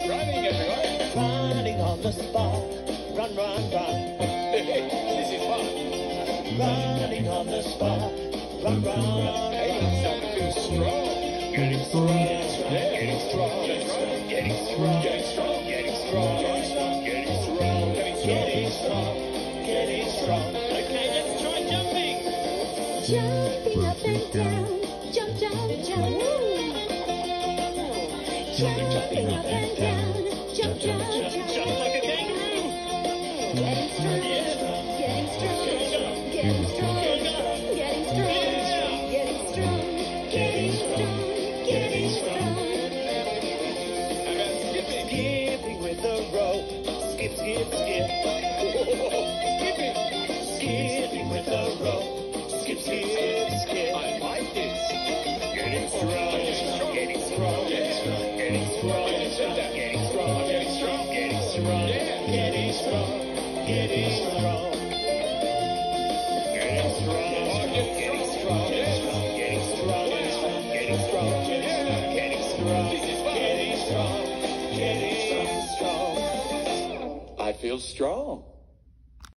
Running, everyone. Running on the spot. Run, run, run. this is fun. Running on the spot. Run, run. Hey, that's starting to feel strong. Getting strong. Yeah. Getting strong. Getting strong. Getting strong. Getting strong. Getting strong. Getting strong. Getting strong. Getting strong. Getting strong. Getting strong. Okay, let's try jumping. Jumping up and down, jump, jump, jump. Jumping up and down, jump, jump, Jump jump. like a kangaroo. Getting strong, getting strong, getting strong, getting strong, getting strong, getting strong, getting strong. How about skipping? Skipping with the rope. Skip, skip, skip. Skipping. Skipping with the rope. Skip, skip, skip. I like this. Getting strong. Strong. Strong. Strong. Strong. Strong. Strong. Strong. Strong. Strong. I feel strong.